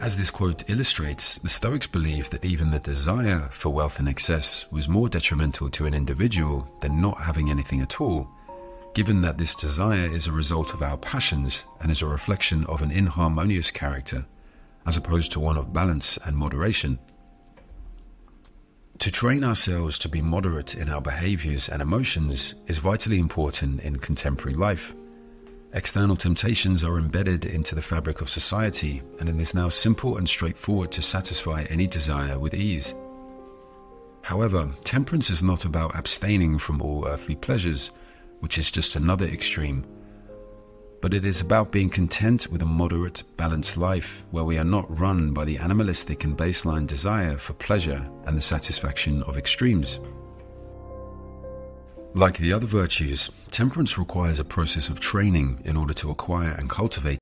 As this quote illustrates, the Stoics believed that even the desire for wealth in excess was more detrimental to an individual than not having anything at all, given that this desire is a result of our passions and is a reflection of an inharmonious character, as opposed to one of balance and moderation. To train ourselves to be moderate in our behaviors and emotions is vitally important in contemporary life. External temptations are embedded into the fabric of society, and it is now simple and straightforward to satisfy any desire with ease. However, temperance is not about abstaining from all earthly pleasures, which is just another extreme, but it is about being content with a moderate, balanced life where we are not run by the animalistic and baseline desire for pleasure and the satisfaction of extremes. Like the other virtues, temperance requires a process of training in order to acquire and cultivate